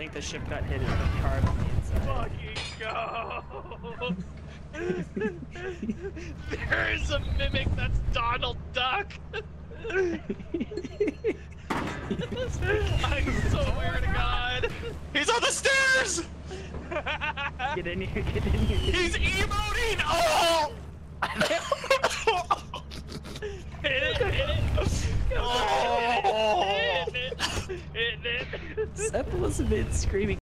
think the ship got hit in the card on the inside. Fucking go! There's a mimic that's Donald Duck! I swear to God! He's on the stairs! Get in here, get in here. Get He's emoting! Oh! Hit it, hit it! Oh! Hit it, hit it! Seth was a bit screaming.